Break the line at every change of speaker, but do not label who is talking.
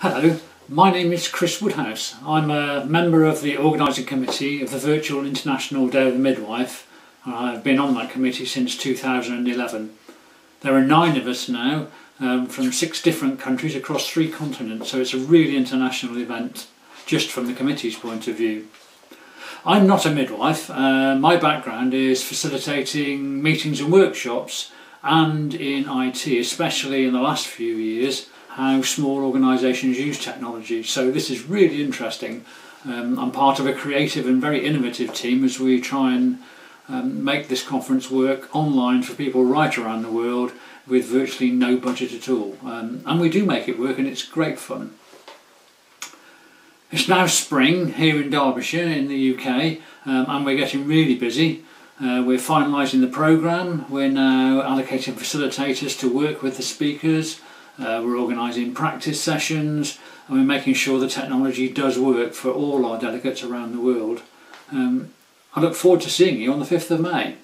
Hello, my name is Chris Woodhouse. I'm a member of the organising committee of the Virtual International Day of the Midwife. and I've been on that committee since 2011. There are nine of us now um, from six different countries across three continents, so it's a really international event just from the committee's point of view. I'm not a midwife. Uh, my background is facilitating meetings and workshops and in IT, especially in the last few years, how small organisations use technology. So this is really interesting. Um, I'm part of a creative and very innovative team as we try and um, make this conference work online for people right around the world with virtually no budget at all. Um, and we do make it work and it's great fun. It's now spring here in Derbyshire in the UK um, and we're getting really busy. Uh, we're finalising the programme, we're now allocating facilitators to work with the speakers uh, we're organising practice sessions and we're making sure the technology does work for all our delegates around the world. Um, I look forward to seeing you on the 5th of May.